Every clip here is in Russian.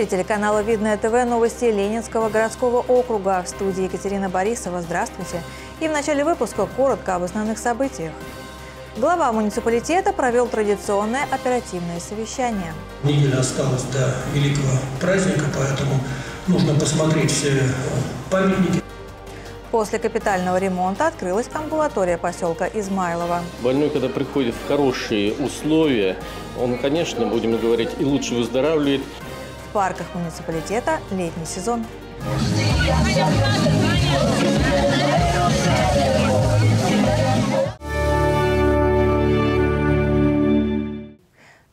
эфире телеканала «Видное ТВ» новости Ленинского городского округа. В студии Екатерина Борисова. Здравствуйте. И в начале выпуска коротко об основных событиях. Глава муниципалитета провел традиционное оперативное совещание. Неделя осталась до великого праздника, поэтому нужно посмотреть все памятники. После капитального ремонта открылась амбулатория поселка Измайлова. Больной, когда приходит в хорошие условия, он, конечно, будем говорить, и лучше выздоравливает. Парках муниципалитета летний сезон.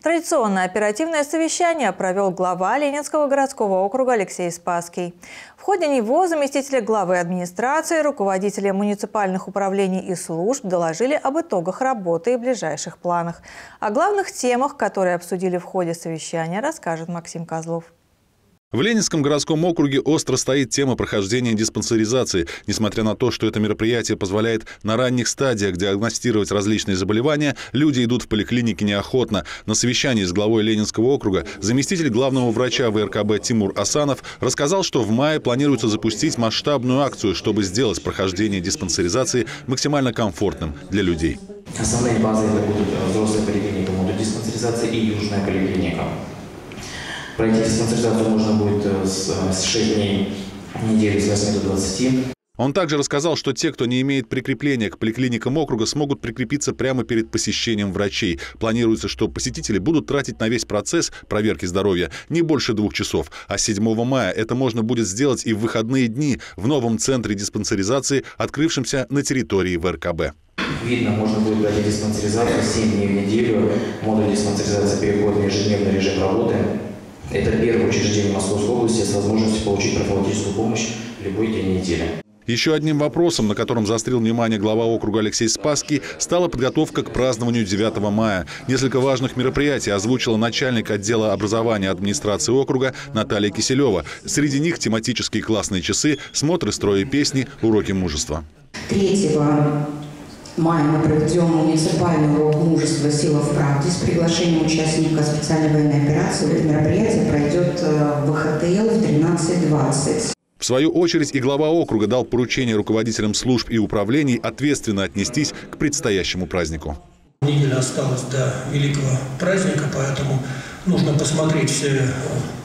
Традиционное оперативное совещание провел глава Ленинского городского округа Алексей Спасский. В ходе него заместители главы администрации, руководители муниципальных управлений и служб доложили об итогах работы и ближайших планах. О главных темах, которые обсудили в ходе совещания, расскажет Максим Козлов. В Ленинском городском округе остро стоит тема прохождения диспансеризации. Несмотря на то, что это мероприятие позволяет на ранних стадиях диагностировать различные заболевания, люди идут в поликлинике неохотно. На совещании с главой Ленинского округа заместитель главного врача ВРКБ Тимур Асанов рассказал, что в мае планируется запустить масштабную акцию, чтобы сделать прохождение диспансеризации максимально комфортным для людей. Основные базы это будут взрослая поликлиника, модуль диспансеризации и южная поликлиника. Пройти диспансеризацию можно будет э, с, э, с 6 дней в неделю с 8 до 20. Он также рассказал, что те, кто не имеет прикрепления к поликлиникам округа, смогут прикрепиться прямо перед посещением врачей. Планируется, что посетители будут тратить на весь процесс проверки здоровья не больше двух часов. А 7 мая это можно будет сделать и в выходные дни в новом центре диспансеризации, открывшемся на территории ВРКБ. Видно, можно будет пройти диспансеризацию 7 дней в неделю. Модуль диспансеризации переходит на ежедневный режим работы. Это первое учреждение Московской области с возможностью получить профилактическую помощь в любой день недели. Еще одним вопросом, на котором заострил внимание глава округа Алексей Спасский, стала подготовка к празднованию 9 мая. Несколько важных мероприятий озвучила начальник отдела образования администрации округа Наталья Киселева. Среди них тематические классные часы, смотры строя песни, уроки мужества. 3 мая мы проведем муниципальный урок мужества «Сила в правде» с приглашением участника специальной военной операции. Это мероприятие пройдет э, в ХТЛ в 13.20. В свою очередь и глава округа дал поручение руководителям служб и управлений ответственно отнестись к предстоящему празднику. Неделя осталась до великого праздника, поэтому нужно посмотреть все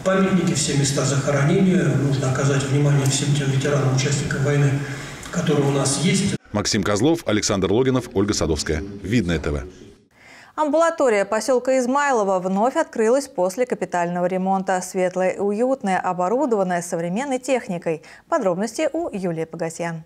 памятники, все места захоронения, нужно оказать внимание всем тем ветеранам, участникам войны, которые у нас есть. Максим Козлов, Александр Логинов, Ольга Садовская. Видное ТВ. Амбулатория поселка Измайлова вновь открылась после капитального ремонта. Светлая и уютная, оборудованная современной техникой. Подробности у Юлии Погосян.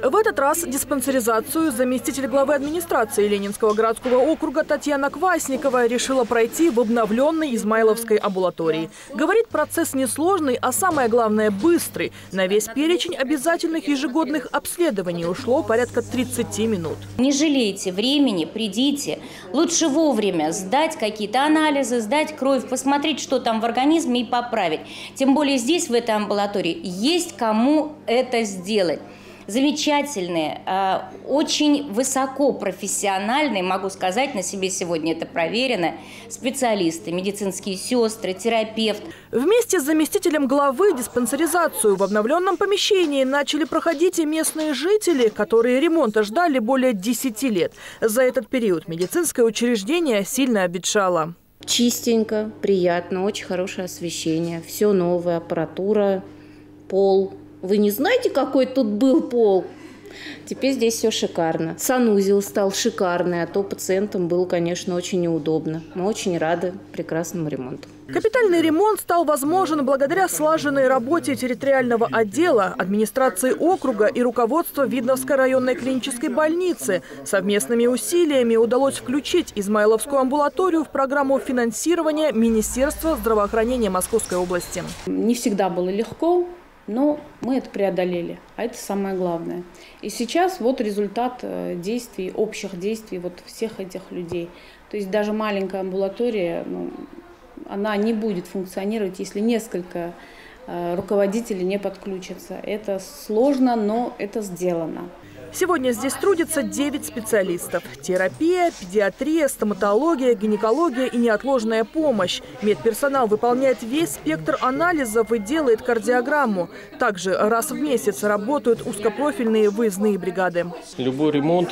В этот раз диспансеризацию заместитель главы администрации Ленинского городского округа Татьяна Квасникова решила пройти в обновленной Измайловской амбулатории. Говорит, процесс несложный, а самое главное – быстрый. На весь перечень обязательных ежегодных обследований ушло порядка 30 минут. Не жалейте времени, придите. Лучше вовремя сдать какие-то анализы, сдать кровь, посмотреть, что там в организме и поправить. Тем более здесь, в этой амбулатории, есть кому это сделать замечательные, э, очень высоко профессиональные, могу сказать, на себе сегодня это проверено, специалисты, медицинские сестры, терапевт. Вместе с заместителем главы диспансеризацию в обновленном помещении начали проходить и местные жители, которые ремонта ждали более 10 лет. За этот период медицинское учреждение сильно обветшало. Чистенько, приятно, очень хорошее освещение, все новое, аппаратура, пол, вы не знаете, какой тут был пол? Теперь здесь все шикарно. Санузел стал шикарный, а то пациентам было, конечно, очень неудобно. Мы очень рады прекрасному ремонту. Капитальный ремонт стал возможен благодаря слаженной работе территориального отдела, администрации округа и руководства Видновской районной клинической больницы. Совместными усилиями удалось включить Измайловскую амбулаторию в программу финансирования Министерства здравоохранения Московской области. Не всегда было легко, но мы это преодолели, а это самое главное. И сейчас вот результат э, действий, общих действий вот всех этих людей. То есть даже маленькая амбулатория, ну, она не будет функционировать, если несколько э, руководителей не подключатся. Это сложно, но это сделано. Сегодня здесь трудится 9 специалистов. Терапия, педиатрия, стоматология, гинекология и неотложная помощь. Медперсонал выполняет весь спектр анализов и делает кардиограмму. Также раз в месяц работают узкопрофильные выездные бригады. Любой ремонт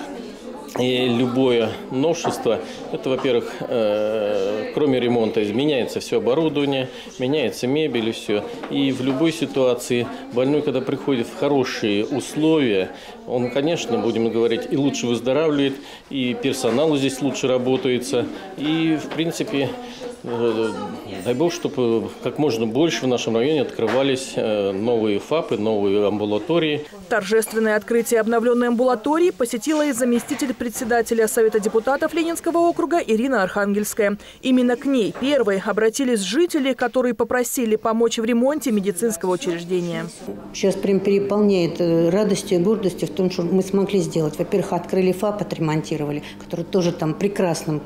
и любое новшество, это, во-первых, э, кроме ремонта, меняется все оборудование, меняется мебель и все. И в любой ситуации больной, когда приходит в хорошие условия, он, конечно, будем говорить, и лучше выздоравливает, и персоналу здесь лучше работается, и, в принципе, Э, дай бог, чтобы как можно больше в нашем районе открывались э, новые ФАПы, новые амбулатории. Торжественное открытие обновленной амбулатории посетила и заместитель председателя Совета депутатов Ленинского округа Ирина Архангельская. Именно к ней первой обратились жители, которые попросили помочь в ремонте медицинского учреждения. Сейчас прям переполняет э, радостью и гордостью в том, что мы смогли сделать. Во-первых, открыли ФАП, отремонтировали, который тоже там в прекрасном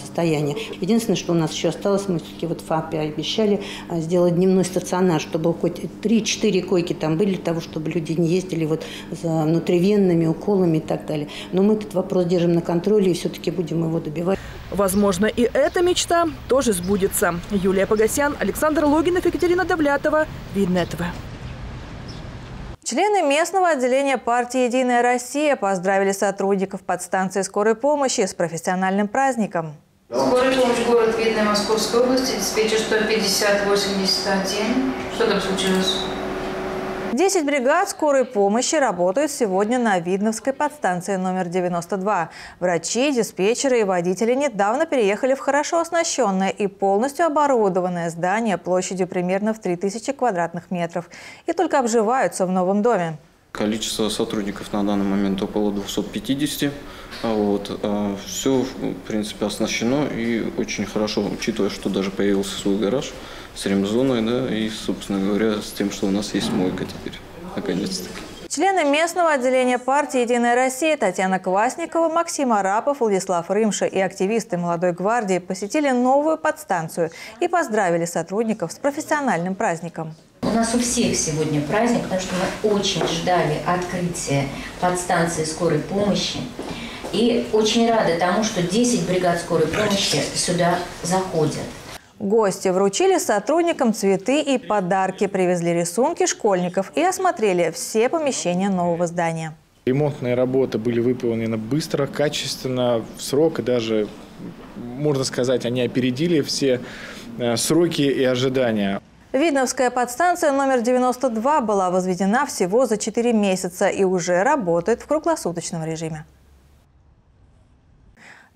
состоянии. Единственное, что у нас еще осталось, мы все-таки вот ФАПе обещали а, сделать дневной стационар, чтобы хоть 3-4 койки там были для того, чтобы люди не ездили вот за внутривенными уколами и так далее. Но мы этот вопрос держим на контроле и все-таки будем его добивать. Возможно, и эта мечта тоже сбудется. Юлия Погосян, Александр Логинов, Екатерина Давлятова. Видно этого. Члены местного отделения партии «Единая Россия» поздравили сотрудников подстанции скорой помощи с профессиональным праздником. Скорая помощь город Видная Московской области, диспетчер 150-81. Что там случилось? Десять бригад скорой помощи работают сегодня на Видновской подстанции номер 92. Врачи, диспетчеры и водители недавно переехали в хорошо оснащенное и полностью оборудованное здание площадью примерно в 3000 квадратных метров и только обживаются в новом доме. Количество сотрудников на данный момент около 250. А вот. А Все, в принципе, оснащено и очень хорошо, учитывая, что даже появился свой гараж с ремзоной, да, и, собственно говоря, с тем, что у нас есть мойка теперь, наконец-таки. Члены местного отделения партии «Единая Россия» Татьяна Квасникова, Максим Арапов, Владислав Рымша и активисты «Молодой гвардии» посетили новую подстанцию и поздравили сотрудников с профессиональным праздником. У нас у всех сегодня праздник, потому что мы очень ждали открытия подстанции скорой помощи. И очень рады тому, что 10 бригад скорой помощи сюда заходят. Гости вручили сотрудникам цветы и подарки, привезли рисунки школьников и осмотрели все помещения нового здания. Ремонтные работы были выполнены быстро, качественно, в срок и даже, можно сказать, они опередили все э, сроки и ожидания. Видновская подстанция номер 92 была возведена всего за 4 месяца и уже работает в круглосуточном режиме.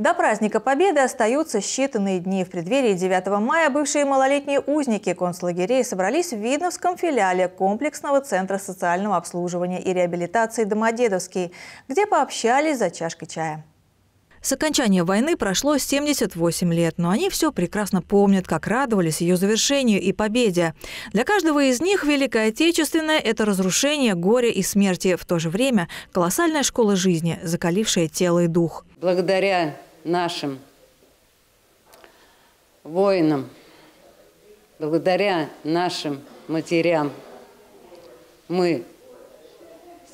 До праздника Победы остаются считанные дни. В преддверии 9 мая бывшие малолетние узники концлагерей собрались в Видновском филиале комплексного центра социального обслуживания и реабилитации «Домодедовский», где пообщались за чашкой чая. С окончания войны прошло 78 лет, но они все прекрасно помнят, как радовались ее завершению и победе. Для каждого из них Великая Отечественная – это разрушение, горе и смерти. В то же время колоссальная школа жизни, закалившая тело и дух. Благодаря нашим воинам, благодаря нашим матерям мы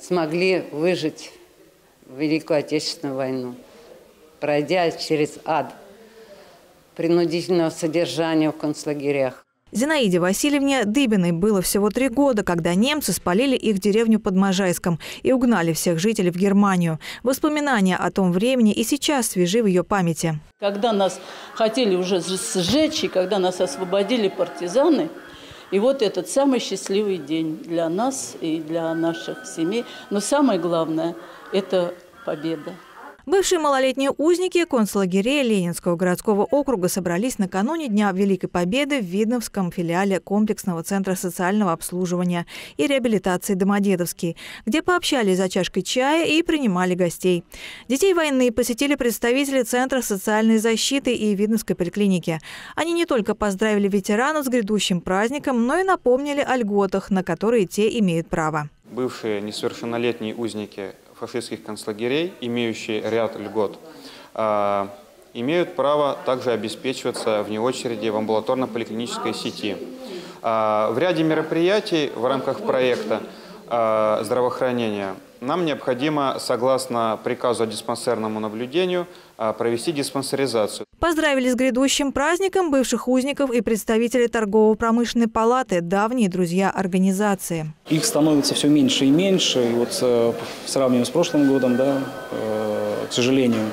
смогли выжить в Великую Отечественную войну, пройдя через ад принудительного содержания в концлагерях. Зинаиде Васильевне Дыбиной было всего три года, когда немцы спалили их деревню под Можайском и угнали всех жителей в Германию. Воспоминания о том времени и сейчас свежи в ее памяти. Когда нас хотели уже сжечь, и когда нас освободили партизаны, и вот этот самый счастливый день для нас и для наших семей. Но самое главное – это победа. Бывшие малолетние узники концлагерей Ленинского городского округа собрались накануне Дня Великой Победы в Видновском филиале комплексного центра социального обслуживания и реабилитации «Домодедовский», где пообщались за чашкой чая и принимали гостей. Детей войны посетили представители Центра социальной защиты и Видновской поликлиники. Они не только поздравили ветеранов с грядущим праздником, но и напомнили о льготах, на которые те имеют право. Бывшие несовершеннолетние узники фашистских концлагерей, имеющие ряд льгот, а, имеют право также обеспечиваться вне очереди в амбулаторно-поликлинической сети. А, в ряде мероприятий в рамках проекта э, здравоохранения, нам необходимо, согласно приказу о диспансерному наблюдению, провести диспансеризацию. Поздравили с грядущим праздником бывших узников и представители торгово-промышленной палаты, давние друзья организации. Их становится все меньше и меньше. И вот э, сравниваем с прошлым годом, да, э, к сожалению,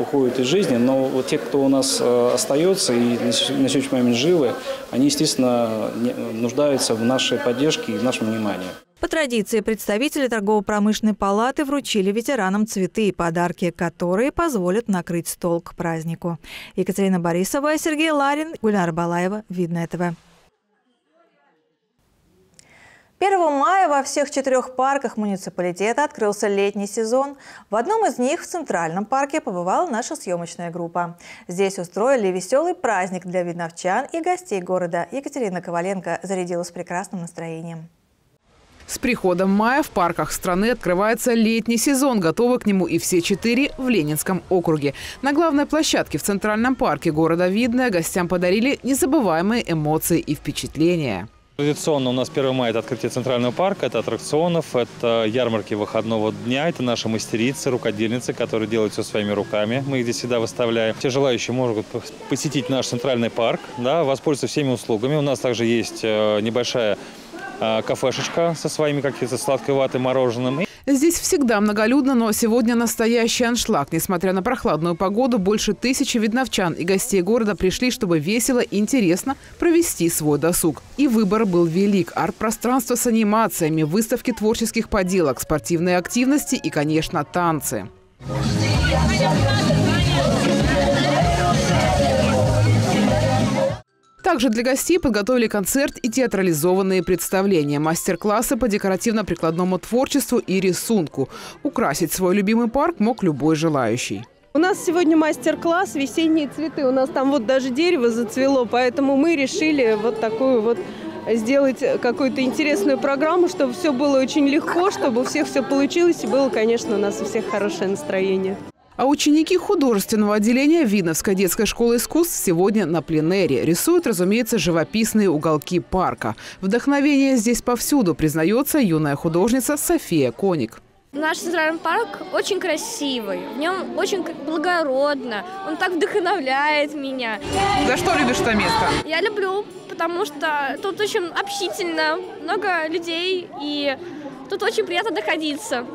уходят из жизни, но вот те, кто у нас э, остается и на сегодняшний момент живы, они, естественно, нуждаются в нашей поддержке и в нашем внимании. По традиции представители торгово-промышленной палаты вручили ветеранам цветы и подарки, которые позволят накрыть стол к празднику. Екатерина Борисова, Сергей Ларин, Гульнара Балаева. Видно этого. 1 мая во всех четырех парках муниципалитета открылся летний сезон. В одном из них, в Центральном парке, побывала наша съемочная группа. Здесь устроили веселый праздник для видновчан и гостей города. Екатерина Коваленко зарядилась прекрасным настроением. С приходом мая в парках страны открывается летний сезон. Готовы к нему и все четыре в Ленинском округе. На главной площадке в Центральном парке города Видное гостям подарили незабываемые эмоции и впечатления. Традиционно у нас 1 мая – это открытие Центрального парка, это аттракционов, это ярмарки выходного дня, это наши мастерицы, рукодельницы, которые делают все своими руками. Мы их здесь всегда выставляем. Все желающие могут посетить наш Центральный парк, да, воспользоваться всеми услугами. У нас также есть э, небольшая а, кафешечка со своими какими-то сладковатым мороженым. Здесь всегда многолюдно, но сегодня настоящий аншлаг. Несмотря на прохладную погоду, больше тысячи видновчан и гостей города пришли, чтобы весело и интересно провести свой досуг. И выбор был велик. Арт-пространство с анимациями, выставки творческих поделок, спортивные активности и, конечно, танцы. Также для гостей подготовили концерт и театрализованные представления, мастер-классы по декоративно-прикладному творчеству и рисунку. Украсить свой любимый парк мог любой желающий. У нас сегодня мастер-класс «Весенние цветы». У нас там вот даже дерево зацвело, поэтому мы решили вот такую вот сделать какую-то интересную программу, чтобы все было очень легко, чтобы у всех все получилось и было, конечно, у нас у всех хорошее настроение. А ученики художественного отделения Видновской детской школы искусств сегодня на пленэре. Рисуют, разумеется, живописные уголки парка. Вдохновение здесь повсюду, признается юная художница София Коник. Наш центральный парк очень красивый, в нем очень благородно, он так вдохновляет меня. За что любишь это место? Я люблю, потому что тут очень общительно, много людей, и тут очень приятно находиться.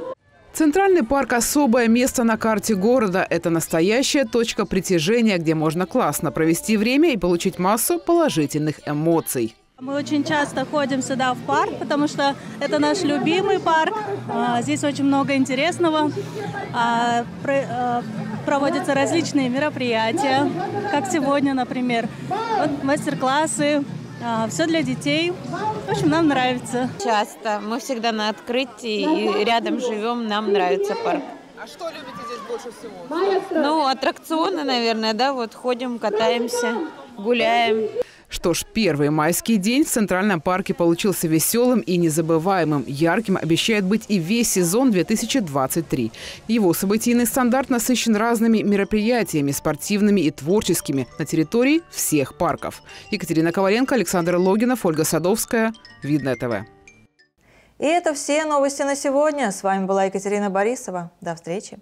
Центральный парк – особое место на карте города. Это настоящая точка притяжения, где можно классно провести время и получить массу положительных эмоций. Мы очень часто ходим сюда в парк, потому что это наш любимый парк. А, здесь очень много интересного. А, а, проводятся различные мероприятия, как сегодня, например. Вот мастер-классы, все для детей. В общем, нам нравится. Часто. Мы всегда на открытии и рядом живем. Нам нравится парк. А что любите здесь больше всего? Ну, аттракционы, наверное, да, вот ходим, катаемся, гуляем. Что ж, первый майский день в Центральном парке получился веселым и незабываемым. Ярким обещает быть и весь сезон 2023. Его событийный стандарт насыщен разными мероприятиями, спортивными и творческими на территории всех парков. Екатерина Коваленко, Александр Логинов, Ольга Садовская. Видно ТВ. И это все новости на сегодня. С вами была Екатерина Борисова. До встречи.